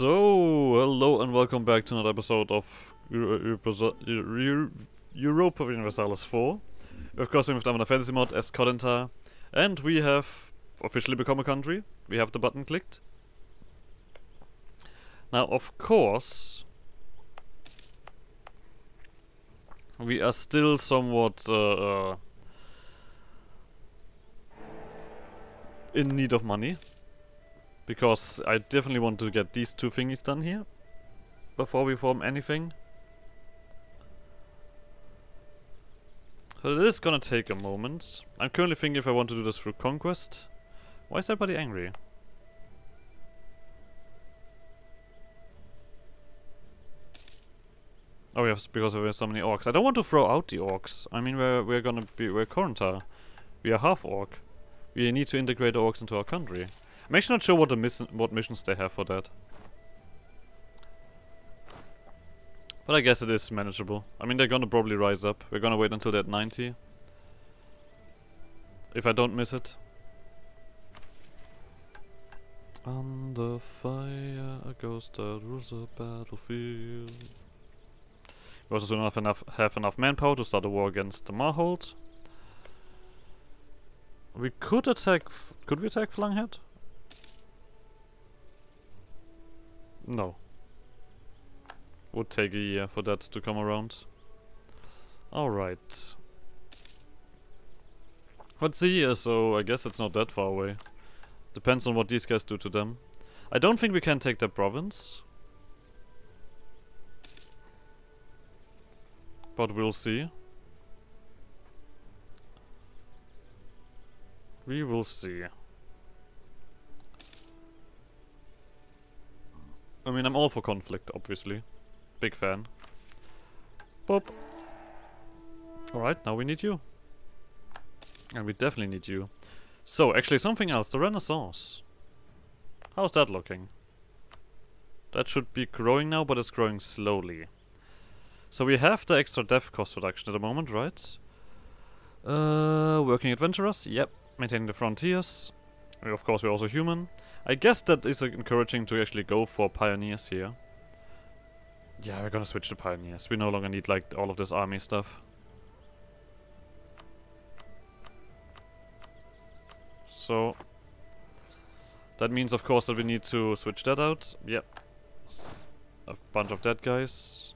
So, hello and welcome back to another episode of Euro- Euro- Euro- Europa Universalis 4. Of course, we have done Anbennar Fantasy Mod as Corintar, and we have officially become a country. We have the button clicked. Now, of course, we are still somewhat uh, uh, in need of money. Because I definitely want to get these two thingies done here. Before we form anything. So it is gonna take a moment. I'm currently thinking if I want to do this through conquest. Why is everybody angry? Oh yes, because we have so many orcs. I don't want to throw out the orcs. I mean, we're we're gonna be we're Corintar. We are half orc. We need to integrate orcs into our country. I'm actually not sure what the miss what missions they have for that. But I guess it is manageable. I mean, they're gonna probably rise up. We're gonna wait until they're at 90. If I don't miss it. Under fire, a ghost that rules battlefield. We also don't have enough, have enough manpower to start a war against the Marhold. We could attack... Could we attack Flanghead? No. Would take a year for that to come around. Alright. What's a year, so I guess it's not that far away. Depends on what these guys do to them. I don't think we can take their province. But we'll see. We will see. I mean, I'm all for conflict, obviously. Big fan. Boop. Alright, now we need you. And we definitely need you. So, actually something else, the Renaissance. How's that looking? That should be growing now, but it's growing slowly. So we have the extra death cost reduction at the moment, right? Uh, working adventurers, yep. Maintaining the frontiers. Of course, we're also human. I guess that is encouraging to actually go for pioneers here. Yeah, we're gonna switch to pioneers. We no longer need like all of this army stuff. So that means, of course, that we need to switch that out. Yep. A bunch of dead guys.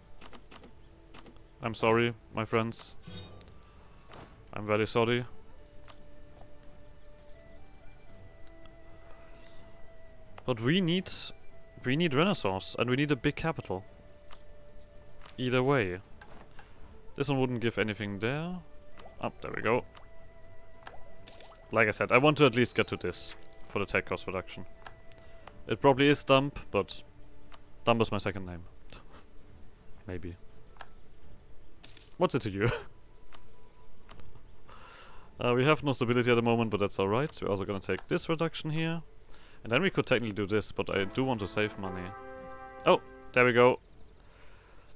I'm sorry, my friends. I'm very sorry. But we need... We need Renaissance, and we need a big capital. Either way. This one wouldn't give anything there. Up, there we go. Like I said, I want to at least get to this for the tech cost reduction. It probably is Dump, but Dump is my second name. Maybe. What's it to you? uh, we have no stability at the moment, but that's alright. We're also gonna take this reduction here. And then we could technically do this, but I do want to save money. Oh, there we go.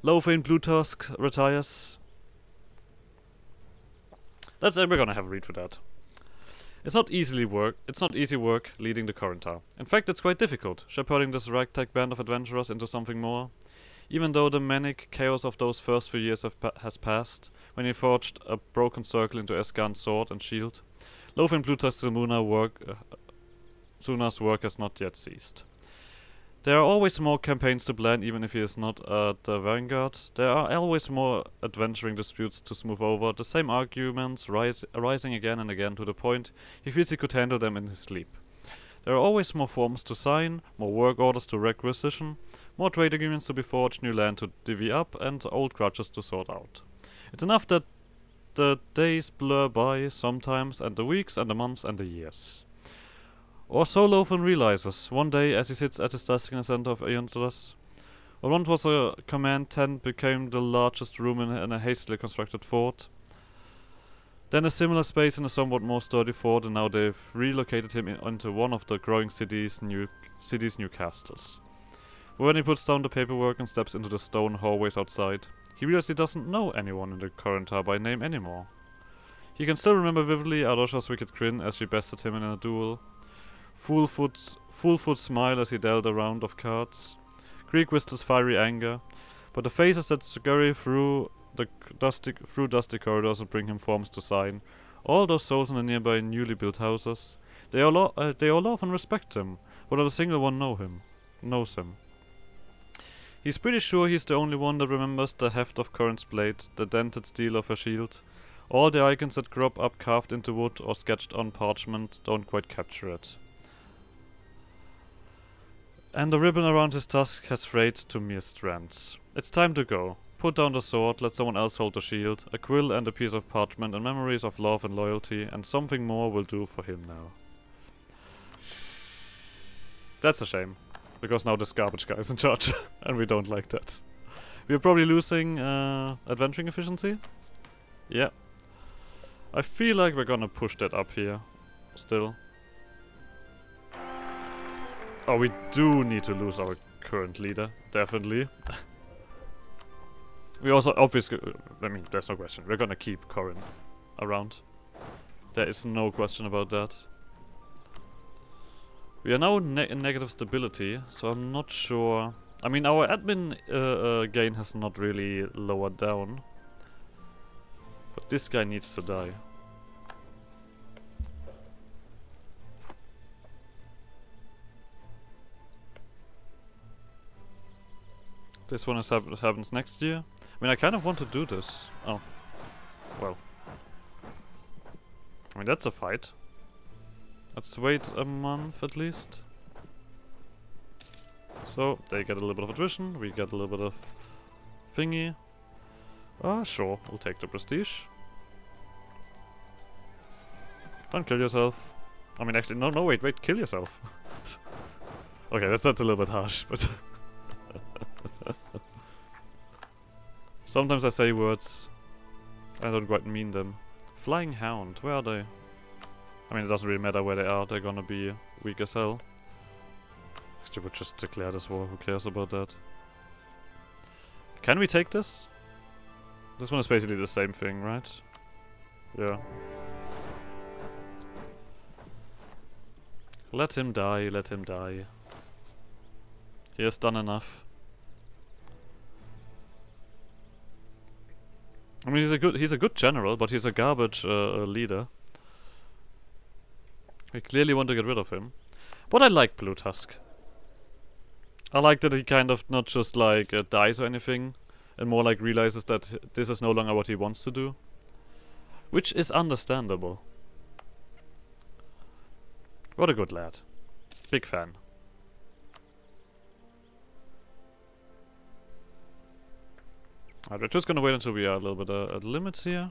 Lothian Blue Tusk retires. That's uh, we're gonna have a read for that. It's not easily work. It's not easy work leading the Corintar. In fact, it's quite difficult, shepherding this ragtag band of adventurers into something more. Even though the manic chaos of those first few years pa has passed, when he forged a broken circle into Escann's sword and shield, Lothian Blue Tusk Silmuna work, uh, Suna's work has not yet ceased. There are always more campaigns to plan, even if he is not at the vanguard. There are always more adventuring disputes to smooth over, the same arguments rise arising again and again to the point he feels he could handle them in his sleep. There are always more forms to sign, more work orders to requisition, more trade agreements to be forged, new land to divvy up, and old grudges to sort out. It's enough that the days blur by sometimes, and the weeks, and the months, and the years. Or so Lothan realizes, one day as he sits at his desk in the center of Aeondras. What once was a command tent became the largest room in, in a hastily constructed fort. Then a similar space in a somewhat more sturdy fort, and now they've relocated him in, into one of the growing city's new city's new castles. But when he puts down the paperwork and steps into the stone hallways outside, he realizes he doesn't know anyone in the Corintar by name anymore. He can still remember vividly Adosha's wicked grin as she bested him in a duel, full foot, full foot smile as he dealt a round of cards, Krieg whistles fiery anger, but the faces that scurry through the dusty through dusty corridors and bring him forms to sign. All those souls in the nearby newly built houses, they all uh, they all love and respect him, but not a single one know him, knows him. He's pretty sure he's the only one that remembers the heft of Corin's blade, the dented steel of her shield. All the icons that crop up carved into wood or sketched on parchment don't quite capture it. And the ribbon around his tusk has frayed to mere strands. It's time to go. Put down the sword, let someone else hold the shield. A quill and a piece of parchment and memories of love and loyalty, and something more will do for him now. That's a shame. Because now this garbage guy is in charge, and we don't like that. We're probably losing uh, adventuring efficiency. Yeah. I feel like we're gonna push that up here. Still. Oh, we do need to lose our current leader, definitely. we also obviously, I mean, there's no question. We're gonna keep Corin around. There is no question about that. We are now ne in negative stability, so I'm not sure. I mean, our admin uh, uh, gain has not really lowered down. But this guy needs to die. This one is hap happens next year. I mean, I kind of want to do this. Oh. Well. I mean, that's a fight. Let's wait a month at least. So, they get a little bit of attrition, we get a little bit of thingy. Ah, sure, we'll take the prestige. Don't kill yourself. I mean, actually, no, no, wait, wait, kill yourself. okay, that's, that's a little bit harsh, but... Sometimes I say words, I don't quite mean them. Flying Hound, where are they? I mean, it doesn't really matter where they are, they're gonna be weak as hell. Actually, would just declare this war, who cares about that? Can we take this? This one is basically the same thing, right? Yeah. Let him die, let him die. He has done enough. I mean, he's a good he's a good general, but he's a garbage uh, uh, leader. We clearly want to get rid of him. But I like Blue Tusk. I like that he kind of not just like uh, dies or anything, and more like realizes that this is no longer what he wants to do. Which is understandable. What a good lad. Big fan. Alright, we're just gonna wait until we are a little bit uh, at limits here.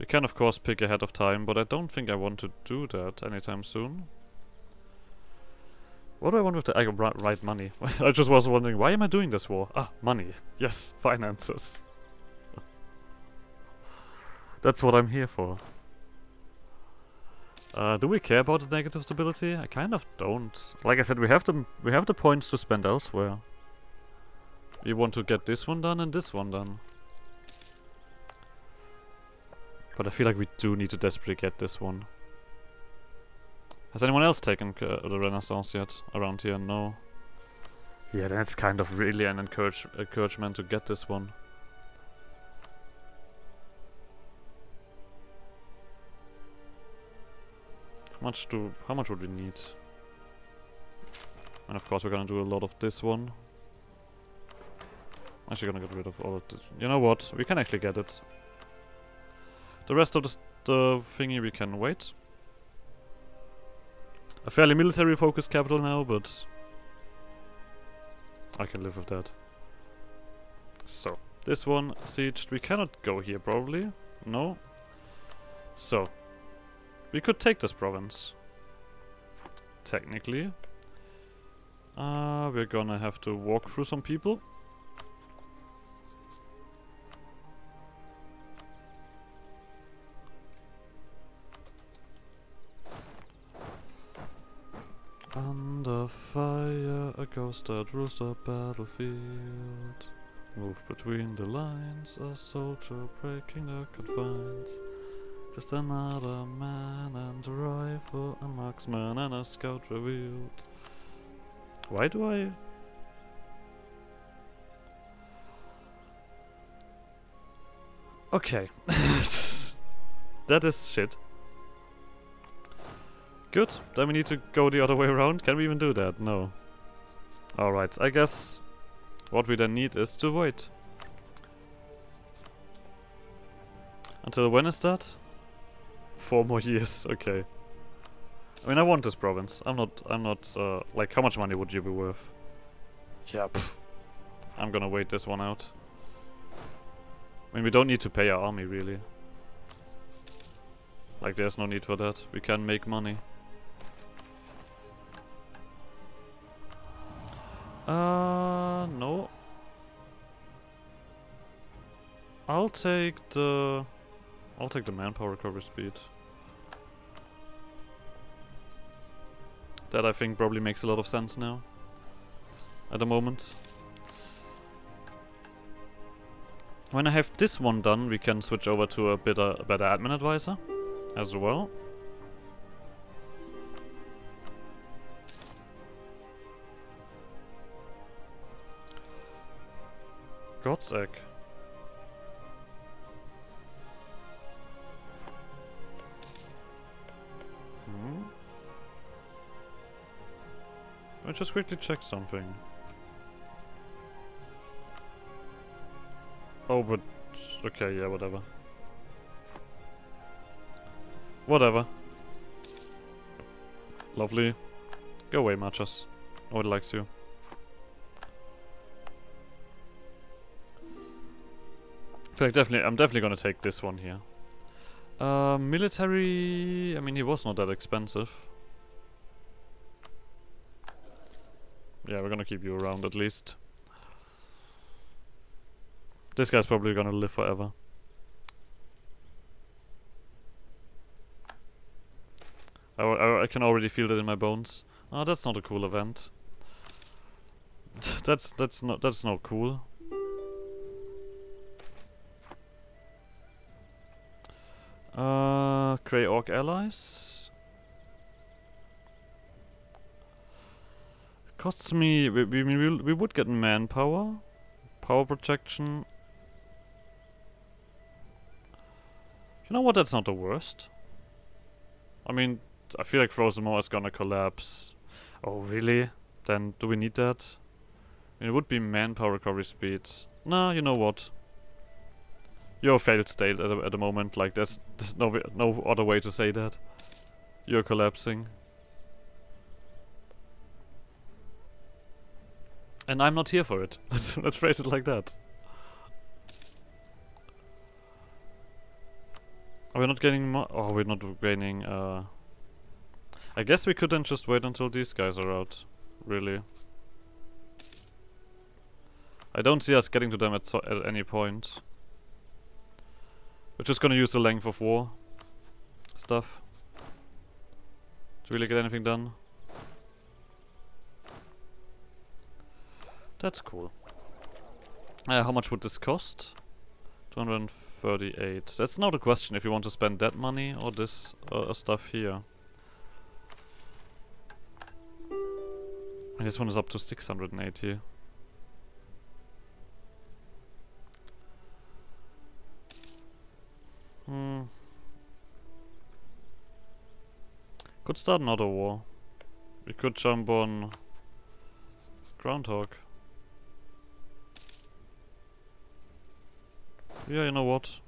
We can of course pick ahead of time, but I don't think I want to do that anytime soon. What do I want with the I ri right money? I just was wondering, why am I doing this war? Ah, money. Yes, finances. That's what I'm here for. Uh, do we care about the negative stability? I kind of don't. Like I said, we have the we have the points to spend elsewhere. We want to get this one done and this one done. But I feel like we do need to desperately get this one. Has anyone else taken uh, the Renaissance yet around here? No. Yeah, that's kind of really an encourage encouragement to get this one. How much do how much would we need? And of course we're gonna do a lot of this one. Actually gonna get rid of all of this. You know what? We can actually get it. The rest of the, the thingy we can wait. A fairly military focused capital now, but I can live with that. So, this one sieged. We cannot go here probably. No. So, we could take this province. Technically. Uh, we're gonna have to walk through some people. coast that rules the battlefield. Move between the lines, a soldier breaking the confines. Just another man and a rifle, a marksman and a scout revealed. Why do I... Okay. that is shit. Good. Then we need to go the other way around. Can we even do that? No. Alright, I guess what we then need is to wait. Until when is that? Four more years, okay. I mean, I want this province. I'm not, I'm not, uh, like, how much money would you be worth? Yeah, pff. I'm gonna wait this one out. I mean, we don't need to pay our army, really. Like, there's no need for that. We can make money. Uh, no. I'll take the... I'll take the manpower recovery speed. That I think probably makes a lot of sense now. At the moment. When I have this one done, we can switch over to a better, a better admin advisor as well. God's egg. Hmm? Me just quickly check something. Oh, but... Okay, yeah, whatever. Whatever. Lovely. Go away, Machas. Nobody likes you. Like definitely, I'm definitely gonna take this one here. Uh, military... I mean, he was not that expensive. Yeah, we're gonna keep you around at least. This guy's probably gonna live forever. I, I, I can already feel that in my bones. Oh, that's not a cool event. that's that's not that's not cool. Uh, Grey Orc allies. Costs me. We we we, we would get manpower, power protection. You know what? That's not the worst. I mean, I feel like Frozen Moor is gonna collapse. Oh really? Then do we need that? I mean, it would be manpower recovery speed. Nah, you know what? You're a failed state at the, at the moment. Like there's there's no no other way to say that. You're collapsing. And I'm not here for it. Let's let's phrase it like that. Are we not getting more? Oh, we're not gaining. Uh, I guess we could then just wait until these guys are out. Really. I don't see us getting to them at so at any point. We're just gonna use the length of war stuff to really get anything done. That's cool. Uh, how much would this cost? 238. That's not a question if you want to spend that money or this uh, stuff here. And this one is up to 680. Hmm. Could start another war. We could jump on Groundhog. Yeah, you know what?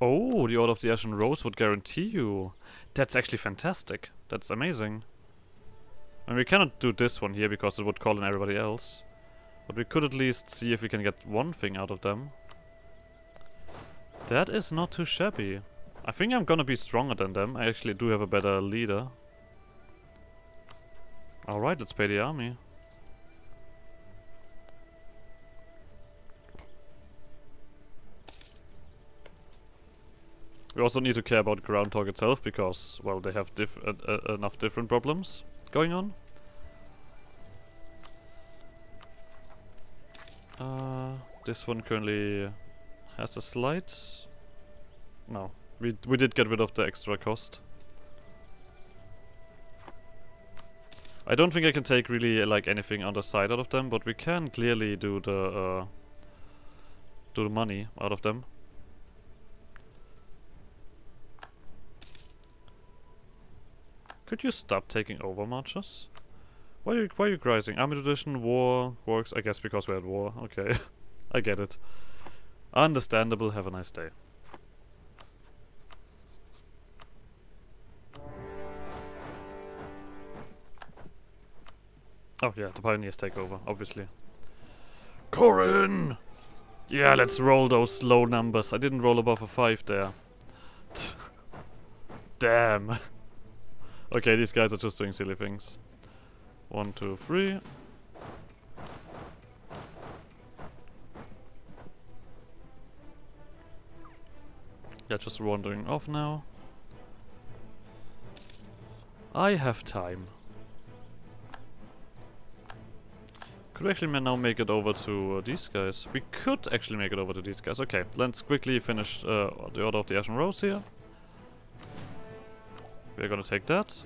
Oh, the Order of the Ashen Rose would guarantee you. That's actually fantastic. That's amazing. And we cannot do this one here because it would call in everybody else. But we could at least see if we can get one thing out of them. That is not too shabby. I think I'm gonna be stronger than them. I actually do have a better leader. Alright, let's pay the army. We also need to care about Groundhog itself because, well, they have diff uh, uh, enough different problems going on. Uh, this one currently has a slight... No, we, we did get rid of the extra cost. I don't think I can take really uh, like anything on the side out of them, but we can clearly do the uh, do the money out of them. Could you stop taking over marches? Why are you, why are you rising? Army tradition, war, works, I guess because we're at war. Okay, I get it. Understandable, have a nice day. Oh yeah, the pioneers take over, obviously. Corin! Yeah, let's roll those low numbers. I didn't roll above a 5 there. Damn. okay, these guys are just doing silly things. One, two, three. Yeah, just wandering off now. I have time. Could actually now make it over to uh, these guys. We could actually make it over to these guys. Okay, let's quickly finish uh, the Order of the Ashen Rose here. We're gonna take that.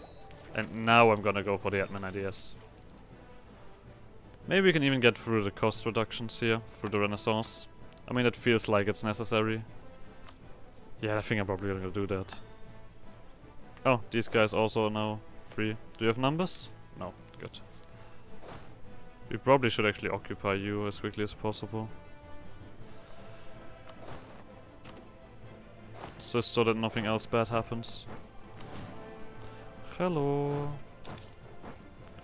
And now I'm gonna go for the admin ideas. Maybe we can even get through the cost reductions here, through the Renaissance. I mean, it feels like it's necessary. Yeah, I think I'm probably gonna do that. Oh, these guys also are now free. Do you have numbers? No, good. We probably should actually occupy you as quickly as possible. Just so that nothing else bad happens. Hello.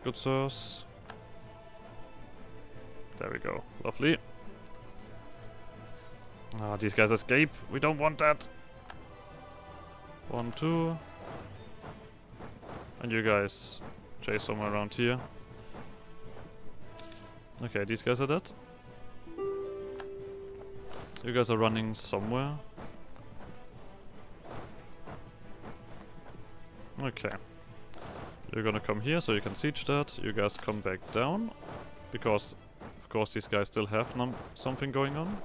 Good sirs. There we go. Lovely. Ah, these guys escape. We don't want that. One, two. And you guys chase somewhere around here. Okay, these guys are dead. You guys are running somewhere. Okay. You're gonna come here so you can siege that. You guys come back down. Because, of course, these guys still have something going on.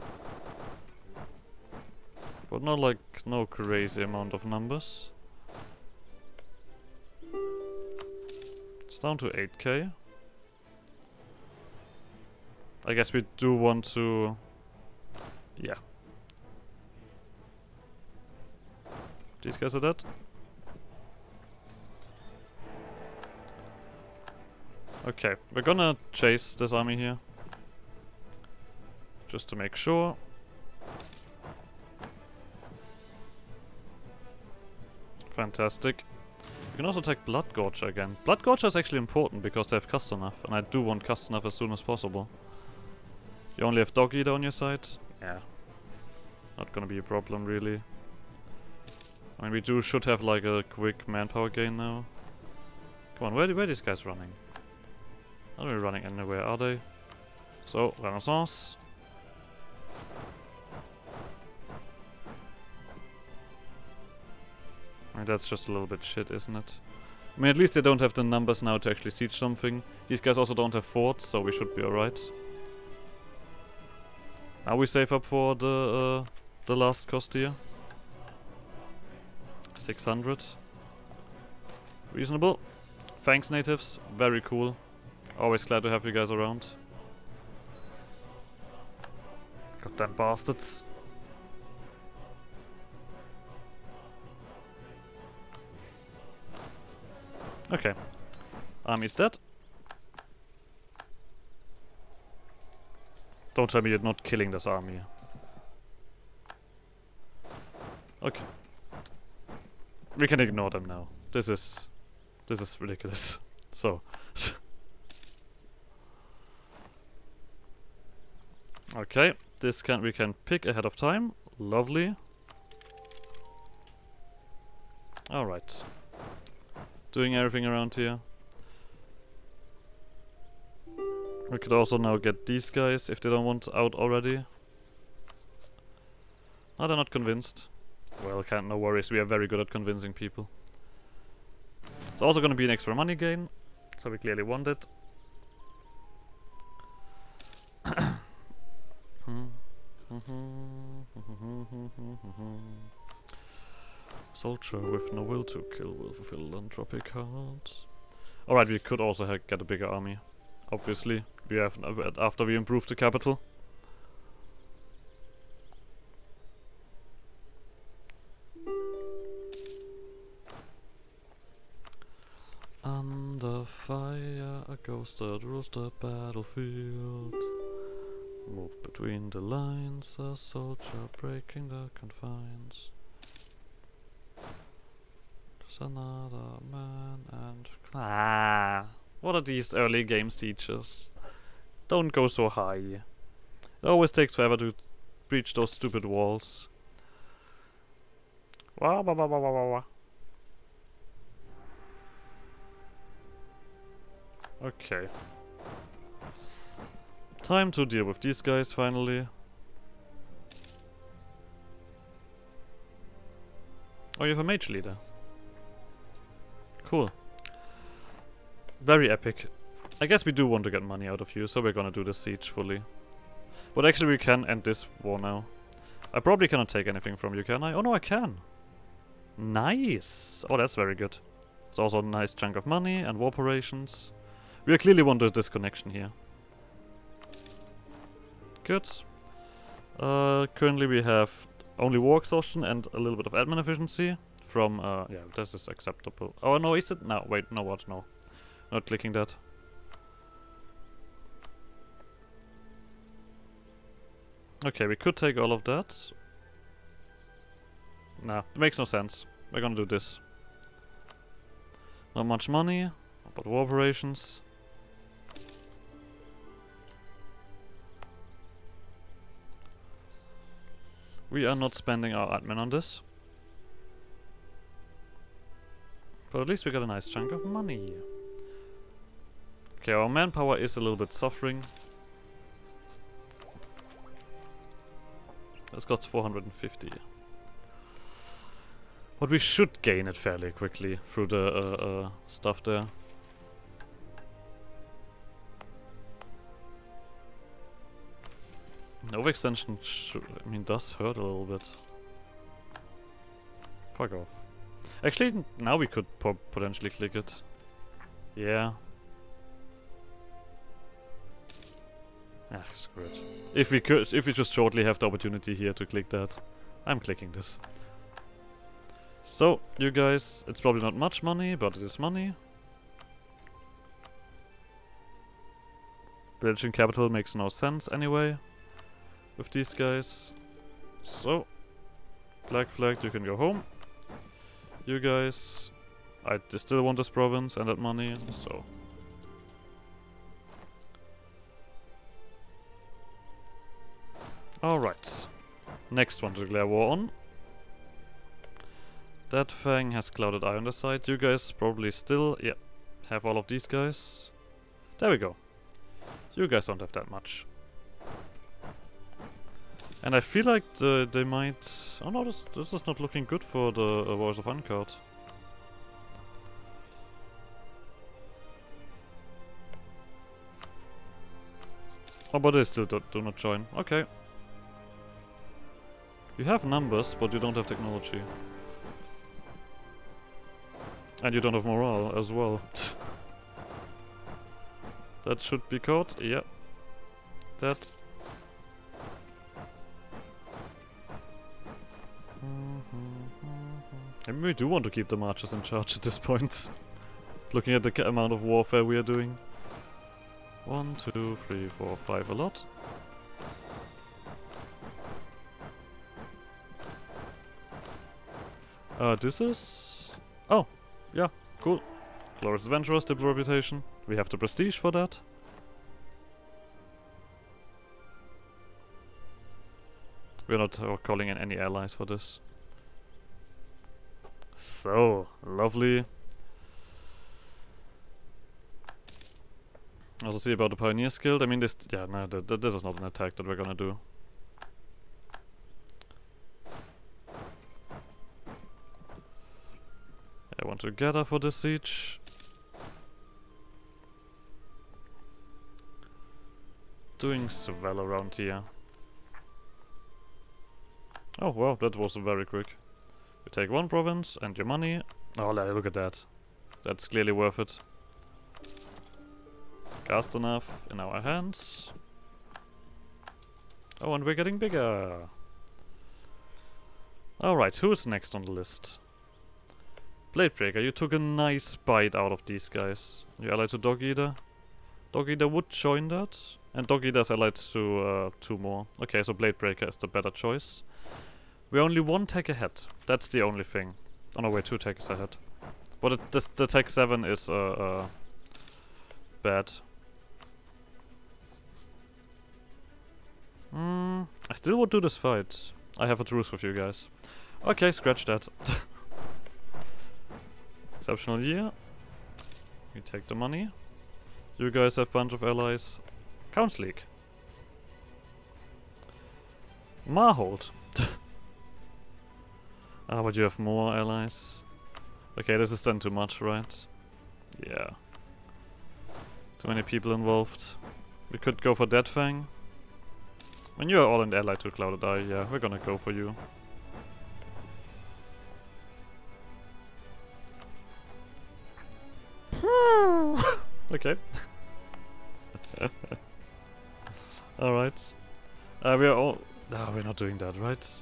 But not like, no crazy amount of numbers. It's down to 8k. I guess we do want to... Yeah. These guys are dead. Okay, we're gonna chase this army here. Just to make sure. Fantastic. We can also take Blood again. Blood is actually important because they have Kustanov, and I do want Kustanov as soon as possible. You only have Dog Eater on your side? Yeah. Not gonna be a problem, really. I mean, we do should have like a quick manpower gain now. Come on, where, where are these guys running? Not really running anywhere, are they? So, Renaissance. That's just a little bit shit, isn't it? I mean, at least they don't have the numbers now to actually siege something. These guys also don't have forts, so we should be alright. Are we safe up for the uh, the last cost here? 600. Reasonable. Thanks natives, very cool. Always glad to have you guys around. Goddamn bastards. Okay. Army's dead. Don't tell me you're not killing this army. Okay. We can ignore them now. This is... This is ridiculous. So... okay. This can we can pick ahead of time. Lovely. Alright. Doing everything around here. We could also now get these guys if they don't want out already. No, they're not convinced. Well, can't, no worries, we are very good at convincing people. It's also gonna be an extra money gain, so we clearly want it. Soldier with no will to kill will fulfill entropic hearts. Alright, we could also get a bigger army. Obviously, we have after we improve the capital. Under fire, a ghost that rules the battlefield. Move between the lines, a soldier breaking the confines. There's another man and... Ah! What are these early game sieges? Don't go so high. It always takes forever to breach those stupid walls. Wah, wah, wah, wah, wah, wah. Okay. Time to deal with these guys finally. Oh, you have a mage leader. Cool. Very epic. I guess we do want to get money out of you, so we're gonna do the siege fully. But actually we can end this war now. I probably cannot take anything from you, can I? Oh no, I can! Nice! Oh, that's very good. It's also a nice chunk of money and war operations. We clearly want a disconnection here. Good. Uh, currently we have only war exhaustion and a little bit of admin efficiency from, uh, yeah, this is acceptable. Oh no, is it? No, wait, no what, no. Not clicking that. Okay, we could take all of that. Nah, it makes no sense. We're gonna do this. Not much money, but war operations. We are not spending our admin on this. But at least we got a nice chunk of money. Okay, our manpower is a little bit suffering. It's got 450. But we should gain it fairly quickly through the uh, uh, stuff there. Overextension, I mean, does hurt a little bit. Fuck off. Actually, now we could po potentially click it. Yeah. Ah, screw it. If we could, if we just shortly have the opportunity here to click that, I'm clicking this. So, you guys, it's probably not much money, but it is money. Belgian capital makes no sense anyway with these guys. So, Black Flag, you can go home. You guys, I still want this province and that money, so... Alright. Next one to declare war on. That Fang has Clouded Eye on the side. You guys probably still, yeah, have all of these guys. There we go. You guys don't have that much. And I feel like the, they might... Oh no, this, this is not looking good for the uh, Voice of Uncard. Oh, but they still do, do not join. Okay. You have numbers, but you don't have technology. And you don't have morale as well. that should be caught. Yeah. That Maybe we do want to keep the marchers in charge at this point. Looking at the amount of warfare we are doing. One, two, three, four, five, a lot. Uh, this is... Oh, yeah, cool. Glorious Adventurers, Diplo Reputation. We have the prestige for that. We're not uh, calling in any allies for this. So, lovely. Also see about the Pioneer Guild. I mean, this, yeah, no, th th this is not an attack that we're gonna do. I want to gather for the siege. Doing so well around here. Oh, well, that was very quick. You take one province and your money. Oh, look at that. That's clearly worth it. Fast enough in our hands. Oh, and we're getting bigger. Alright, who's next on the list? Bladebreaker, you took a nice bite out of these guys. You allied to Dog Eater. Dog Eater would join that. And Dog Eater's allied to uh, two more. Okay, so Bladebreaker is the better choice. We're only one tech ahead. That's the only thing. Oh no, we're two techs ahead. But it, this, the tech 7 is uh, uh, bad. Hmm, I still would do this fight. I have a truce with you guys. Okay, scratch that. Exceptional year. We take the money. You guys have bunch of allies. Council League. Marhold. Ah, but you have more allies. Okay, this is then too much, right? Yeah. Too many people involved. We could go for Deadfang. When you're all in ally to Clouded Eye, yeah, we're gonna go for you. okay. Alright. Uh, we are all... No, we're not doing that, right?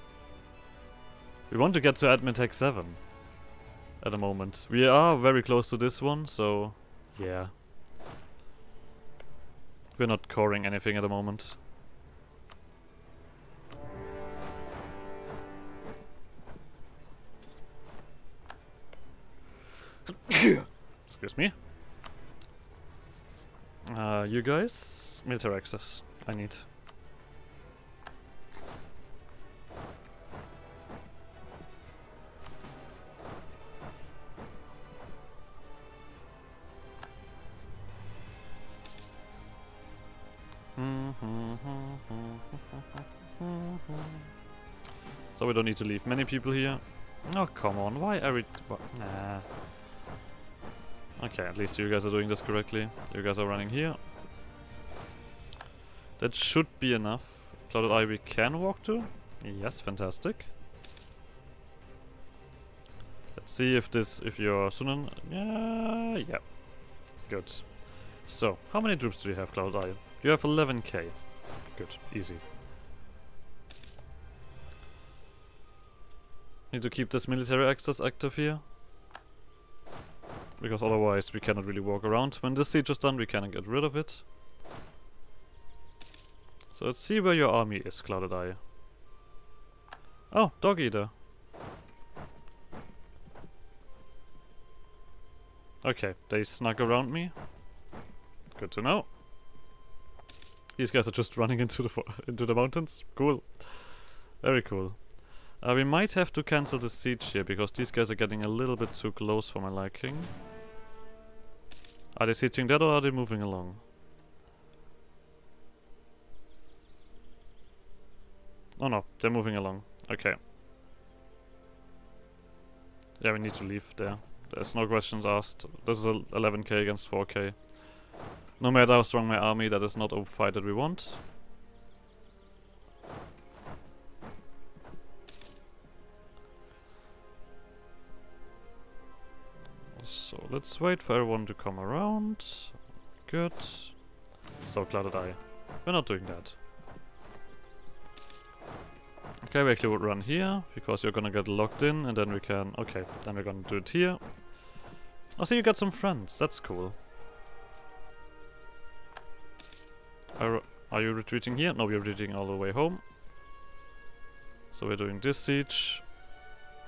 We want to get to admin tech 7. At the moment. We are very close to this one, so... Yeah. We're not coring anything at the moment. Excuse me. Uh, you guys? Military access. I need. To leave many people here. Oh, come on. Why every... Nah. Okay, at least you guys are doing this correctly. You guys are running here. That should be enough. Clouded Eye we can walk to. Yes, fantastic. Let's see if this, if you're Sunan. Yeah, yeah. Good. So, how many troops do you have, Clouded Eye? You have 11k. Good, easy. Need to keep this military access active here. Because otherwise we cannot really walk around. When this siege is done we can get rid of it. So let's see where your army is, Clouded Eye. Oh, Dog Eater. Okay, they snuck around me. Good to know. These guys are just running into the into the mountains. Cool. Very cool. Uh, we might have to cancel the siege here, because these guys are getting a little bit too close for my liking. Are they sieging that or are they moving along? Oh no, they're moving along. Okay. Yeah, we need to leave there. There's no questions asked. This is 11k against 4k. No matter how strong my army, that is not a fight that we want. Let's wait for everyone to come around. Good. So Clouded Eye. We're not doing that. Okay, we actually would run here, because you're gonna get locked in, and then we can... Okay, then we're gonna do it here. Oh, so you got some friends. That's cool. Are, are you retreating here? No, we're retreating all the way home. So we're doing this siege.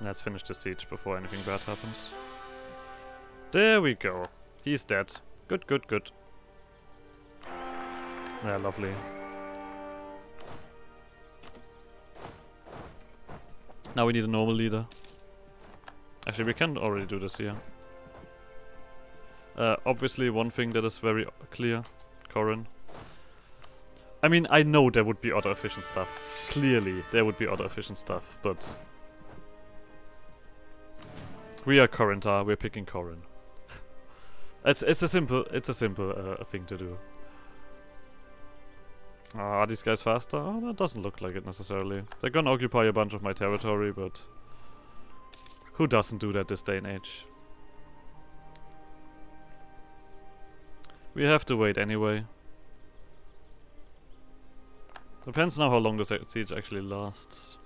Let's finish the siege before anything bad happens. There we go. He's dead. Good, good, good. Yeah, lovely. Now we need a normal leader. Actually, we can already do this here. Uh, obviously, one thing that is very clear, Corin. I mean, I know there would be other efficient stuff. Clearly, there would be other efficient stuff, but... We are Corin. Corintar, we're picking Corin. It's it's a simple it's a simple uh, thing to do. Ah, are these guys faster? Oh, that doesn't look like it necessarily. They're gonna occupy a bunch of my territory, but who doesn't do that this day and age? We have to wait anyway. Depends now how long the siege actually lasts.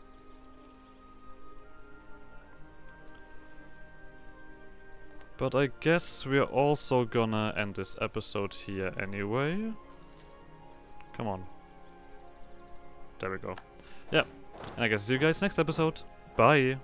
But I guess we're also gonna end this episode here anyway. Come on. There we go. Yeah. And I guess see you guys next episode. Bye.